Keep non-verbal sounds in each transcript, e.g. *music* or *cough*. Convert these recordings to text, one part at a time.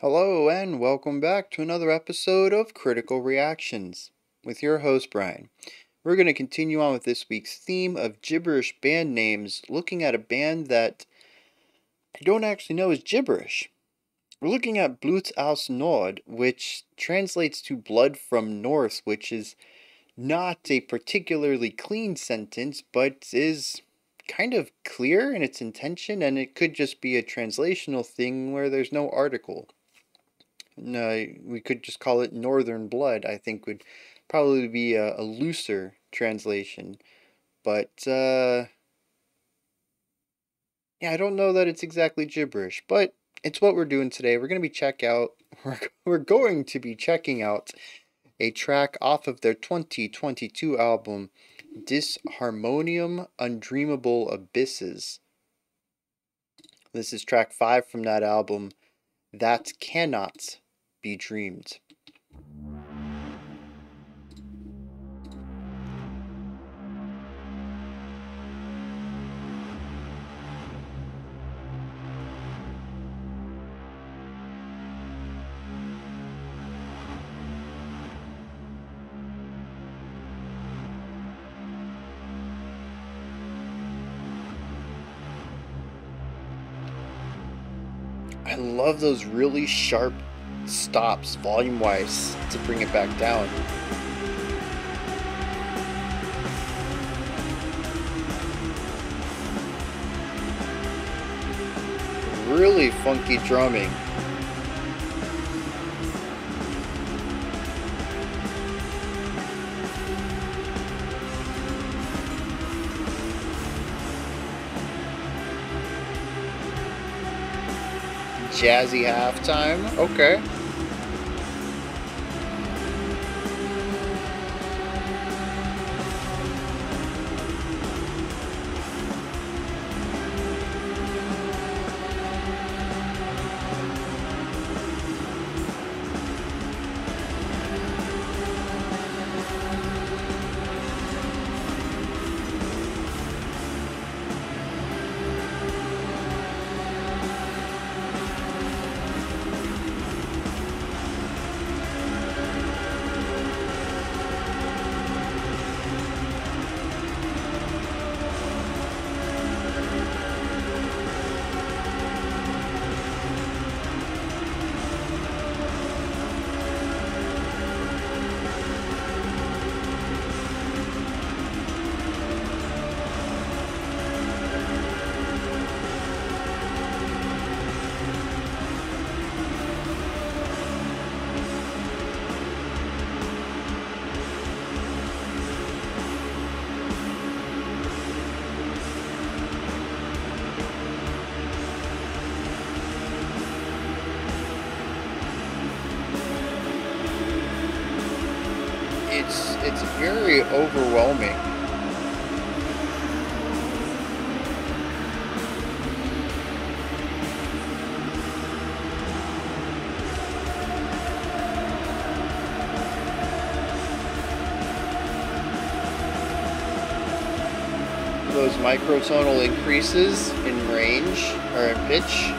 Hello, and welcome back to another episode of Critical Reactions with your host, Bryan. We're going to continue on with this week's theme of gibberish band names, looking at a band that I don't actually know is gibberish. We're looking at Blut aus Nord, which translates to blood from north, which is not a particularly clean sentence, but is kind of clear in its intention, and it could just be a translational thing where there's no article. No, we could just call it Northern Blood, I think would probably be a, a looser translation. But, uh, yeah, I don't know that it's exactly gibberish, but it's what we're doing today. We're going to be check out, *laughs* we're, we're going to be checking out a track off of their 2022 album, Disharmonium Undreamable Abysses. This is track 5 from that album, That Cannot Be Dreamed. I love those really sharp stops volume wise to bring it back down. Really funky drumming. jazzy halftime. Okay. Overwhelming. Those microtonal increases in range or in pitch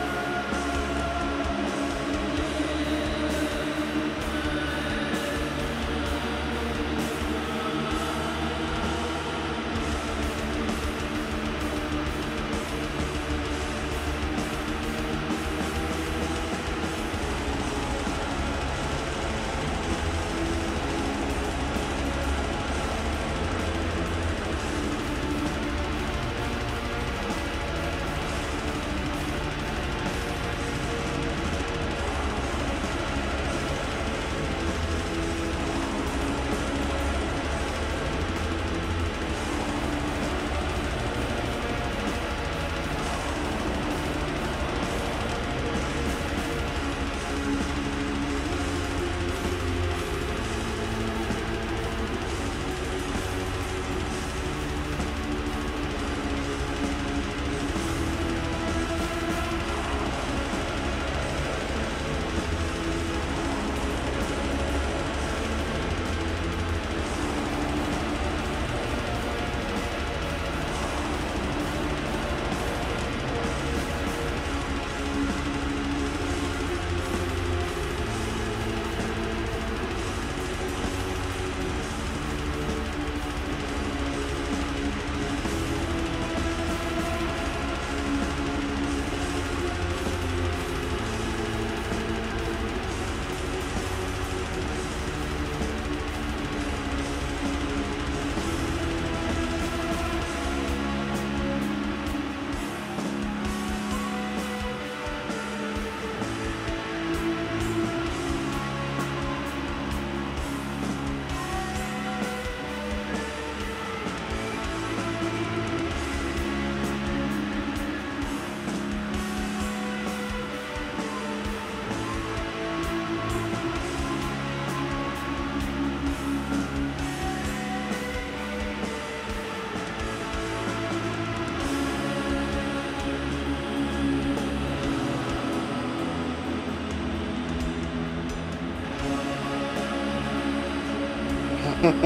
*laughs*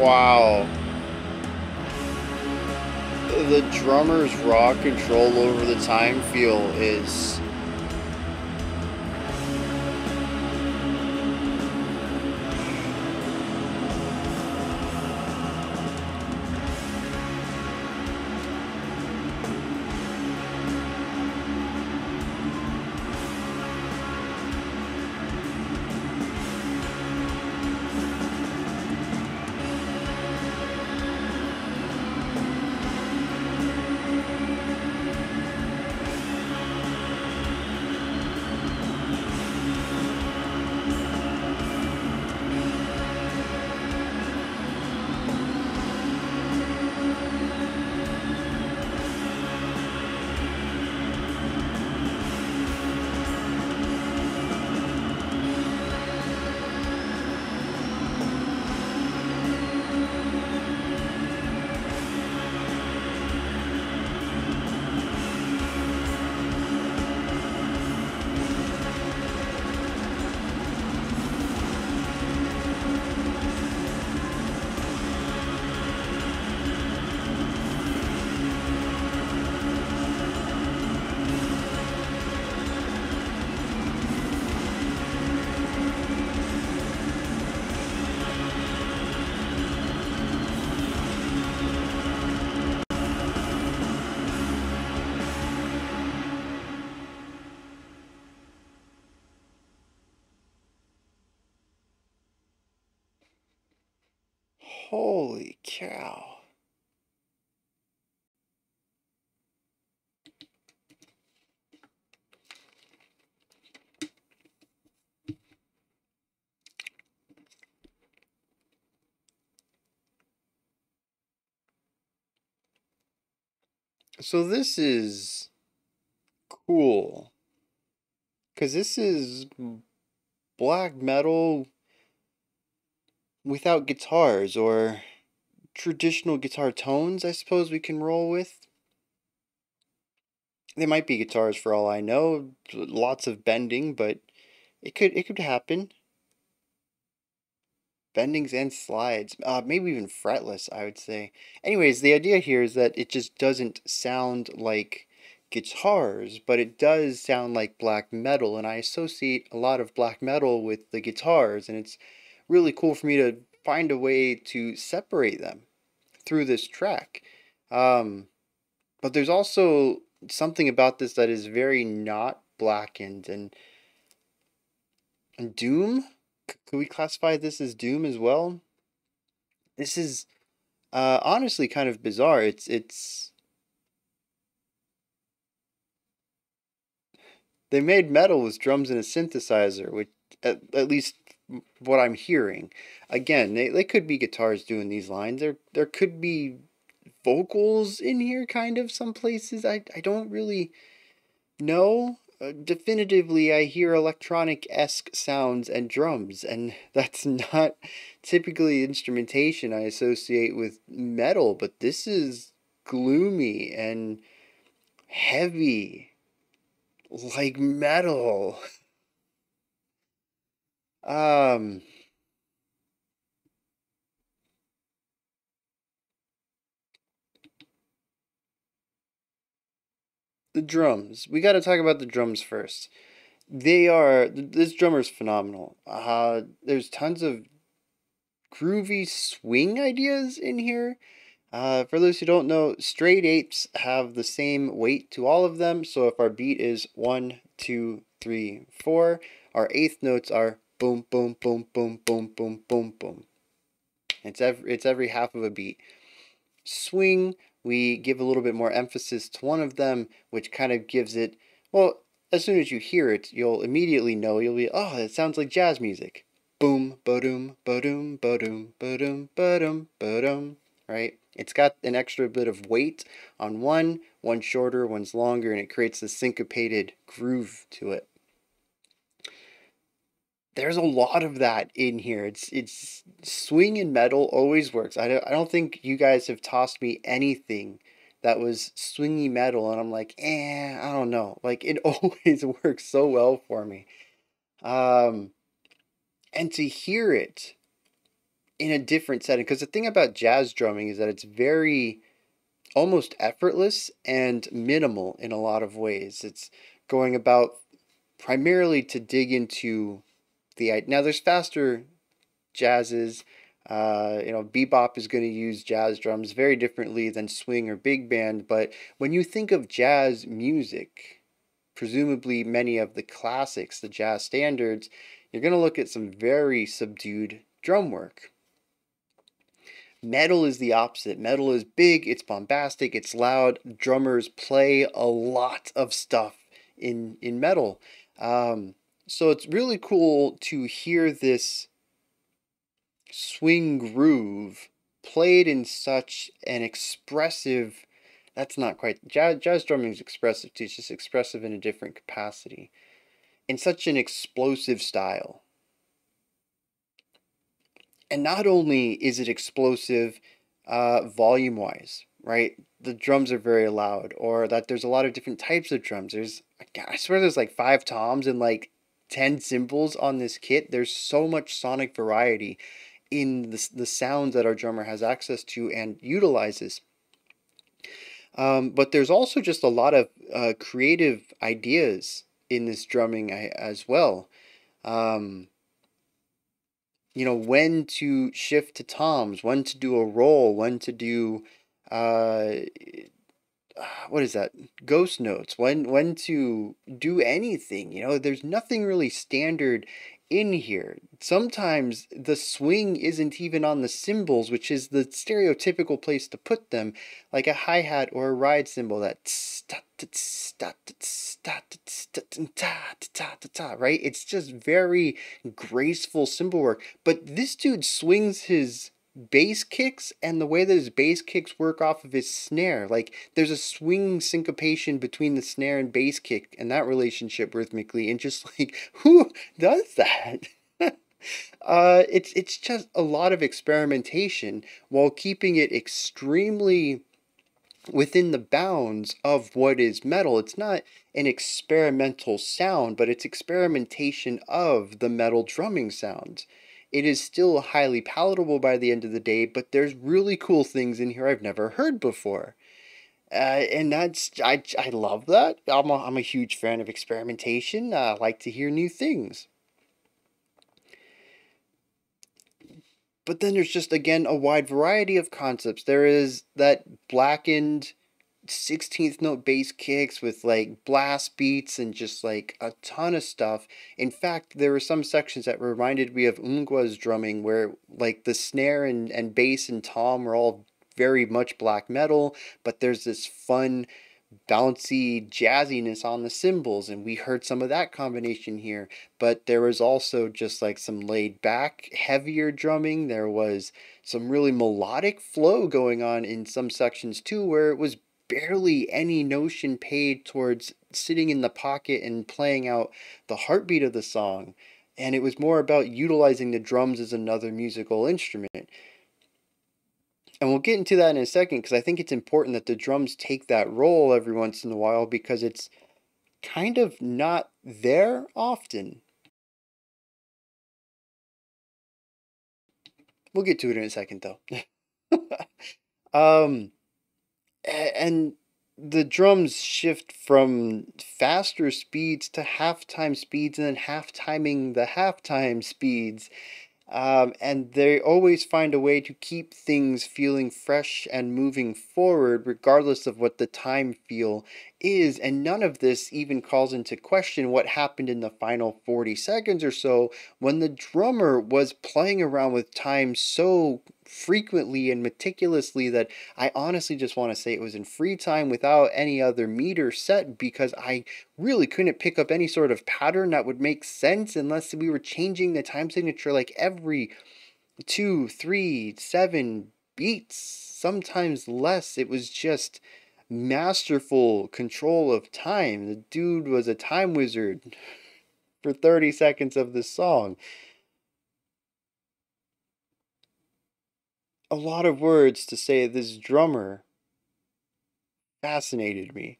wow. The drummer's raw control over the time feel is cow. So this is cool. Because this is black metal without guitars or traditional guitar tones, I suppose we can roll with. They might be guitars for all I know, lots of bending, but it could it could happen. Bendings and slides, uh, maybe even fretless, I would say. Anyways, the idea here is that it just doesn't sound like guitars, but it does sound like black metal, and I associate a lot of black metal with the guitars, and it's really cool for me to find a way to separate them through this track. Um, but there's also something about this that is very not blackened and, and doom. Could we classify this as doom as well? This is uh, honestly kind of bizarre. It's it's they made metal with drums and a synthesizer, which at, at least what I'm hearing. Again, they, they could be guitars doing these lines. There there could be vocals in here kind of some places. I I don't really know. Uh, definitively I hear electronic-esque sounds and drums and *laughs* that's not typically instrumentation I associate with metal, but this is gloomy and heavy like metal. *laughs* Um, the drums. We got to talk about the drums first. They are this drummer's phenomenal. Uh, there's tons of groovy swing ideas in here. Uh, for those who don't know, straight eights have the same weight to all of them. So if our beat is one, two, three, four, our eighth notes are boom, boom, boom, boom, boom, boom, boom, boom. It's every, it's every half of a beat. Swing, we give a little bit more emphasis to one of them, which kind of gives it, well, as soon as you hear it, you'll immediately know, you'll be, oh, it sounds like jazz music. Boom, ba-doom, ba-doom, ba-doom, ba-doom, ba-doom, ba-doom, right? It's got an extra bit of weight on one, one's shorter, one's longer, and it creates a syncopated groove to it there's a lot of that in here. It's it's swing and metal always works. I don't I don't think you guys have tossed me anything that was swingy metal and I'm like, eh, I don't know. Like it *laughs* always works so well for me. Um and to hear it in a different setting because the thing about jazz drumming is that it's very almost effortless and minimal in a lot of ways it's going about primarily to dig into the now there's faster jazzes uh, you know, bebop is going to use jazz drums very differently than swing or big band. But when you think of jazz music, presumably many of the classics, the jazz standards, you're going to look at some very subdued drum work. Metal is the opposite. Metal is big, it's bombastic, it's loud. Drummers play a lot of stuff in in metal. Um, so it's really cool to hear this swing groove played in such an expressive that's not quite jazz, jazz drumming is expressive too it's just expressive in a different capacity in such an explosive style. And not only is it explosive uh, volume wise right the drums are very loud or that there's a lot of different types of drums there's i swear there's like five toms and like 10 cymbals on this kit there's so much sonic variety in the, the sounds that our drummer has access to and utilizes. Um, but there's also just a lot of uh, creative ideas in this drumming as well. Um, you know, when to shift to toms, when to do a roll, when to do, uh, *sighs* what is that? Ghost notes, when, when to do anything. You know, there's nothing really standard in here. Sometimes the swing isn't even on the cymbals, which is the stereotypical place to put them, like a hi hat or a ride cymbal that right? It's just very graceful cymbal work. But this dude swings his bass kicks and the way that his bass kicks work off of his snare. Like there's a swing syncopation between the snare and bass kick and that relationship rhythmically, and just *laughs* like who does that? *laughs* uh, it's it's just a lot of experimentation while keeping it extremely within the bounds of what is metal. It's not an experimental sound, but it's experimentation of the metal drumming sounds. It is still highly palatable by the end of the day, but there's really cool things in here I've never heard before. Uh, and that's I, I love that. I'm a, I'm a huge fan of experimentation. I like to hear new things. But then there's just again a wide variety of concepts. There is that blackened 16th note bass kicks with like blast beats and just like a ton of stuff. In fact, there were some sections that reminded me of Ungwa's drumming where like the snare and, and bass and tom were all very much black metal, but there's this fun bouncy jazziness on the cymbals and we heard some of that combination here but there was also just like some laid back heavier drumming there was some really melodic flow going on in some sections too where it was barely any notion paid towards sitting in the pocket and playing out the heartbeat of the song. And it was more about utilizing the drums as another musical instrument. And we'll get into that in a second because I think it's important that the drums take that role every once in a while because it's kind of not there often. We'll get to it in a second though. *laughs* um and the drums shift from faster speeds to halftime speeds and then half timing the halftime speeds um, and they always find a way to keep things feeling fresh and moving forward, regardless of what the time feel is. And none of this even calls into question what happened in the final 40 seconds or so when the drummer was playing around with time so frequently and meticulously that I honestly just want to say it was in free time without any other meter set because I really couldn't pick up any sort of pattern that would make sense unless we were changing the time signature like every two, three, seven beats, sometimes less. It was just masterful control of time. The dude was a time wizard for 30 seconds of the song. a lot of words to say this drummer fascinated me.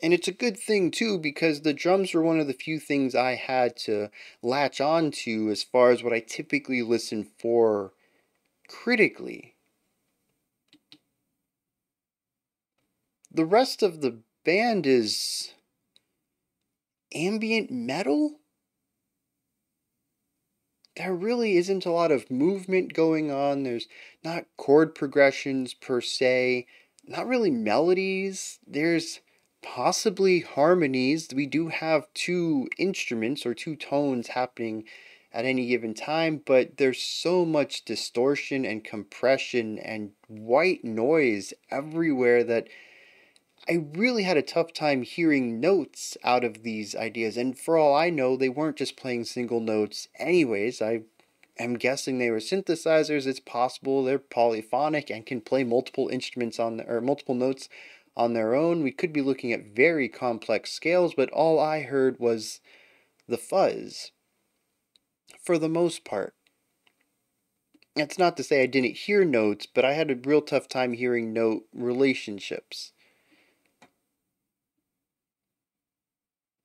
And it's a good thing too because the drums were one of the few things I had to latch on to as far as what I typically listen for critically. The rest of the band is ambient metal? There really isn't a lot of movement going on. There's not chord progressions per se, not really melodies. There's possibly harmonies. We do have two instruments or two tones happening at any given time, but there's so much distortion and compression and white noise everywhere that I really had a tough time hearing notes out of these ideas. And for all I know, they weren't just playing single notes, anyways. I am guessing they were synthesizers. It's possible they're polyphonic and can play multiple instruments on or multiple notes on their own. We could be looking at very complex scales, but all I heard was the fuzz for the most part. That's not to say I didn't hear notes, but I had a real tough time hearing note relationships.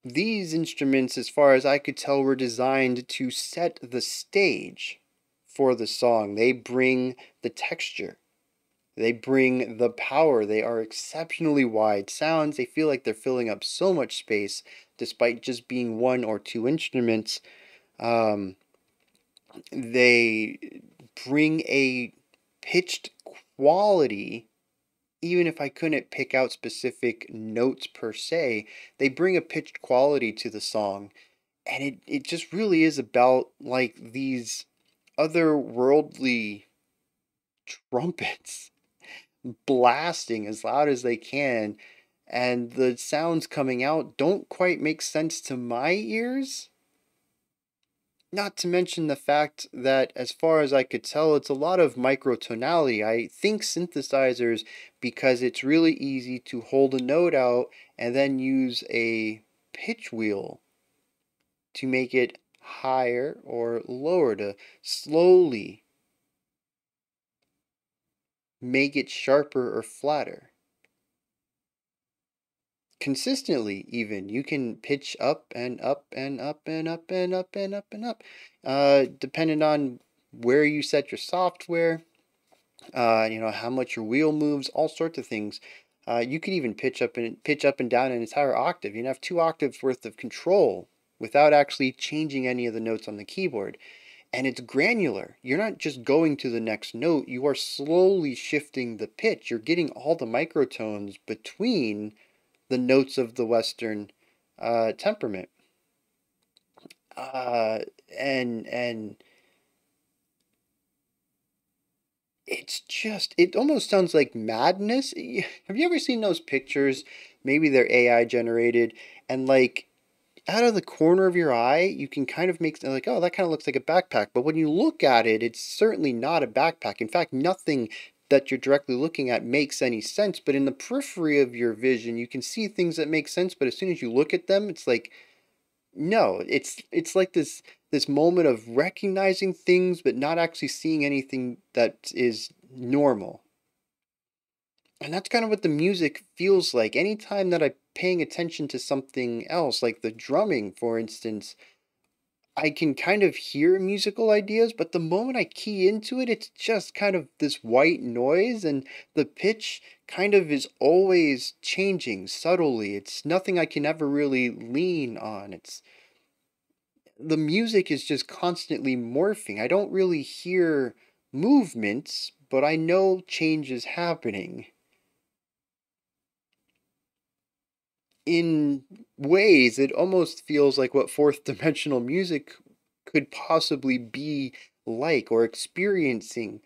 These instruments, as far as I could tell, were designed to set the stage for the song. They bring the texture, they bring the power. They are exceptionally wide sounds. They feel like they're filling up so much space despite just being one or two instruments. Um, they bring a pitched quality even if I couldn't pick out specific notes per se, they bring a pitched quality to the song. And it, it just really is about like these otherworldly trumpets blasting as loud as they can. And the sounds coming out don't quite make sense to my ears. Not to mention the fact that, as far as I could tell, it's a lot of microtonality. I think synthesizers, because it's really easy to hold a note out and then use a pitch wheel to make it higher or lower, to slowly make it sharper or flatter consistently even you can pitch up and up and up and up and up and up and up uh depending on where you set your software uh you know how much your wheel moves all sorts of things uh, you could even pitch up and pitch up and down an entire octave. You have two octaves worth of control without actually changing any of the notes on the keyboard. And it's granular. You're not just going to the next note, you are slowly shifting the pitch. You're getting all the microtones between the notes of the Western uh, temperament. Uh, and and it's just it almost sounds like madness. Have you ever seen those pictures? Maybe they're AI generated, and like out of the corner of your eye, you can kind of make like, oh, that kind of looks like a backpack. But when you look at it, it's certainly not a backpack. In fact, nothing that you're directly looking at makes any sense. But in the periphery of your vision, you can see things that make sense. But as soon as you look at them, it's like, no, it's it's like this this moment of recognizing things but not actually seeing anything that is normal. And that's kind of what the music feels like. Anytime that I'm paying attention to something else, like the drumming, for instance, I can kind of hear musical ideas, but the moment I key into it, it's just kind of this white noise, and the pitch kind of is always changing subtly. It's nothing I can ever really lean on. It's the music is just constantly morphing. I don't really hear movements, but I know change is happening. In ways, it almost feels like what fourth *laughs* dimensional music could possibly be like or experiencing.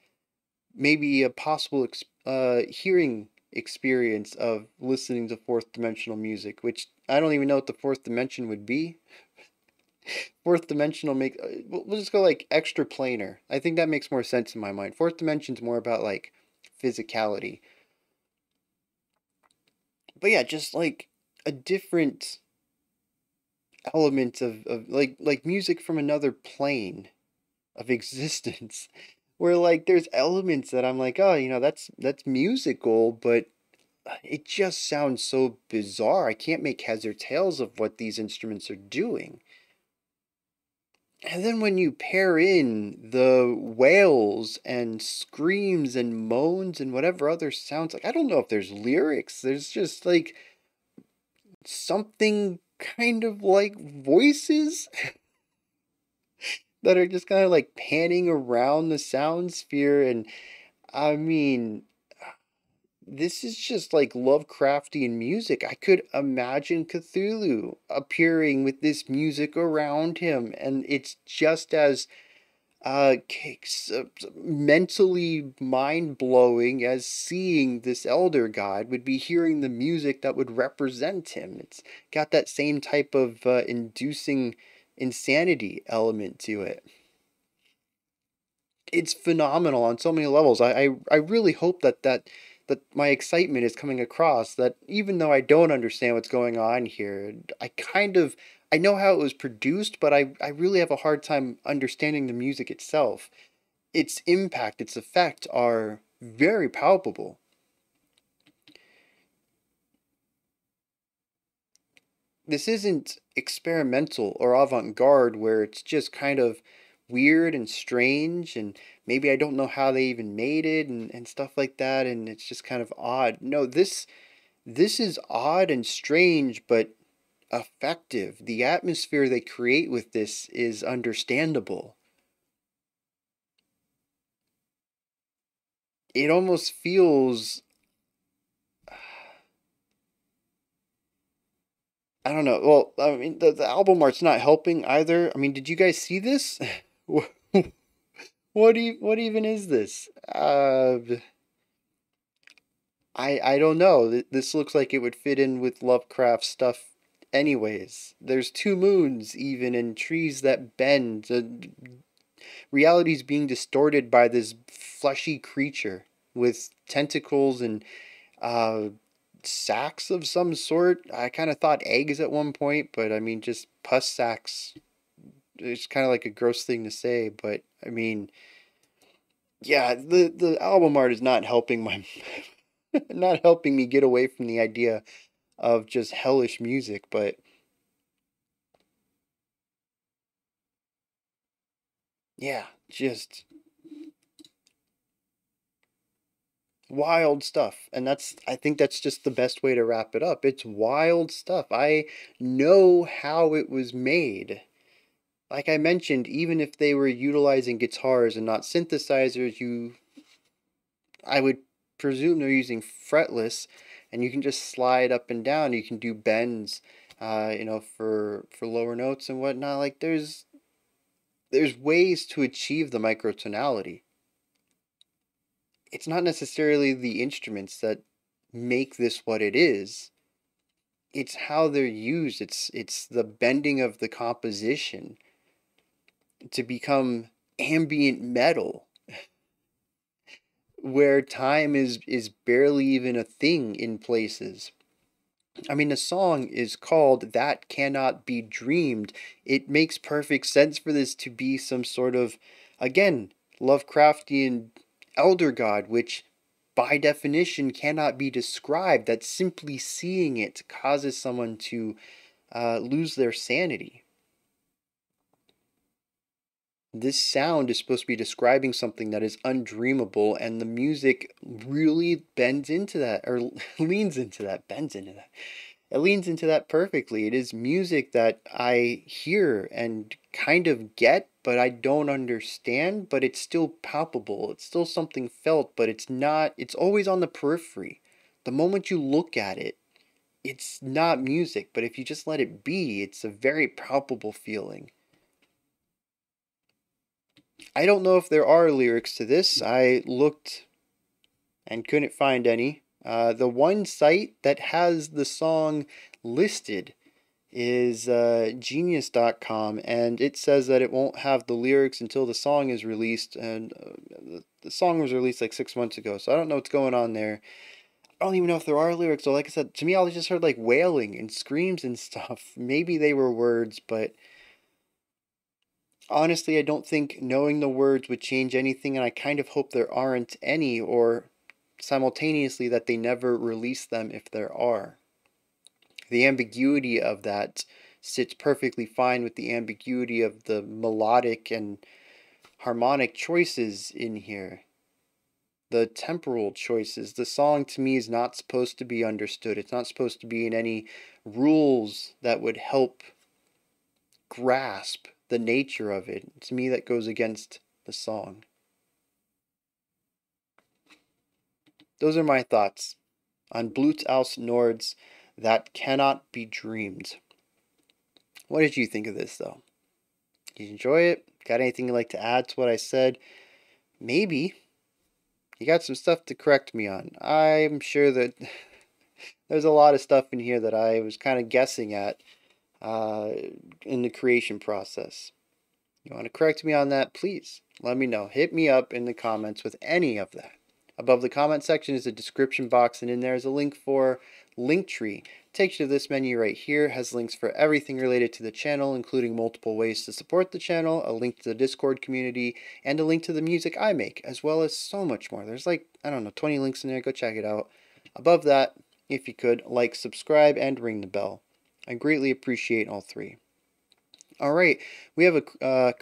Maybe a possible uh, hearing experience of listening to fourth dimensional music, which I don't even know what the fourth dimension would be. *laughs* fourth dimensional make uh, we'll just go like extra planar. I think that makes more sense in my mind. Fourth dimension's more about like physicality. But yeah, just like a different element of, of like like music from another plane of *laughs* existence where like there's elements that I'm like oh you know that's that's musical but uh, it just sounds so bizarre. I can't make heads or tails of what these instruments are doing. And then when you pair in the wails and screams and moans and whatever other sounds, like I don't know if there's lyrics. There's just like something kind of like voices that are just kind of like panning around the sound sphere and I mean this is just like Lovecraftian music. I could imagine Cthulhu appearing with this music around him, and it's just as uh, uh mentally mind blowing as seeing this elder god would be hearing the music that would represent him. It's got that same type of uh, inducing insanity element to it. It's phenomenal on so many levels. I, I, I really hope that that that my excitement is coming across that even though I don't understand what's going on here, I kind of I know how it was produced, but I, I really have a hard time understanding the music itself. Its impact, its effect are very palpable. This isn't experimental or avant garde where it's just kind of weird and strange and maybe I don't know how they even made it and, and stuff like that and it's just kind of odd. No, this this is odd and strange but effective. The atmosphere they create with this is understandable. It almost feels I don't know. Well, I mean, the, the album art's not helping either. I mean, did you guys see this? *laughs* what e- what even is this? Uh, I I don't know. This looks like it would fit in with Lovecraft stuff anyways. There's two moons even and trees that bend. Uh, reality's being distorted by this fleshy creature with tentacles and uh sacks of some sort. I kind of thought eggs at one point, but I mean just pus sacks it's kind of like a gross thing to say, but I mean, yeah, the the album art is not helping my *laughs* not helping me get away from the idea of just hellish music, but yeah, just wild stuff and that's i think that's just the best way to wrap it up. It's wild stuff. I know how it was made. Like I mentioned, even if they were utilizing guitars and not synthesizers, you I would presume they're using fretless and you can just slide up and down. You can do bends, uh, you know, for for lower notes and whatnot. Like there's there's ways to achieve the microtonality. It's not necessarily the instruments that make this what it is. It's how they're used. It's it's the bending of the composition to become ambient metal where time is is barely even a thing in places I mean, the song is called That Cannot Be Dreamed. It makes perfect sense for this to be some sort of, again, Lovecraftian elder god, which by definition cannot be described. That simply seeing it causes someone to uh, lose their sanity this sound is supposed to be describing something that is undreamable and the music really bends into that or *laughs* leans into that bends into that. It leans into that perfectly. It is music that i hear and kind of get but i don't understand but it's still palpable. It's still something felt but it's not it's always on the periphery. The moment you look at it it's not music but if you just let it be it's a very palpable feeling I don't know if there are lyrics to this. I looked and couldn't find any. Uh, the one site that has the song listed is uh, genius.com and it says that it won't have the lyrics until the song is released and uh, the, song was released like six months ago so i don't know what's going on there i don't even know if there are lyrics so like i said to me i just heard like wailing and screams and stuff *laughs* maybe they were words but honestly, I don't think knowing the words would change anything, and I kind of hope there aren't any, or simultaneously that they never release them if there are. The ambiguity of that sits perfectly fine with the ambiguity of the melodic and harmonic choices in here. The temporal choices. The song to me is not supposed to be understood. It's not supposed to be in any rules that would help grasp the nature of it. To me, that goes against the song. Those are my thoughts on Blut aus Nords that cannot be dreamed. What did you think of this, though? Did you enjoy it? Got anything you'd like to add to what I said? Maybe. You got some stuff to correct me on. I'm sure that *laughs* there's a lot of stuff in here that I was kind of guessing at uh, in the creation process. You want to correct me on that? Please let me know. Hit me up in the comments with any of that. Above the comment section is a description box, and in there is a link for Linktree. Takes you to this menu right here, has links for everything related to the channel, including multiple ways to support the channel, a link to the Discord community, and a link to the music I make, as well as so much more. There's like, I don't know, 20 links in there. Go check it out. Above that, if you could, like, subscribe, and ring the bell. I greatly appreciate all three. All right, we have a uh,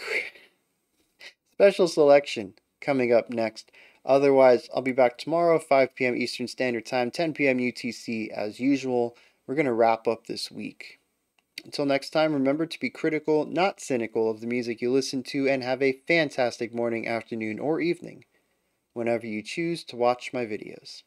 *laughs* special selection coming up next. Otherwise, I'll be back tomorrow, 5 p.m. Eastern Standard Time, 10 p.m. UTC as usual. We're going to wrap up this week. Until next time, remember to be critical, not cynical, of the music you listen to, and have a fantastic morning, afternoon, or evening whenever you choose to watch my videos.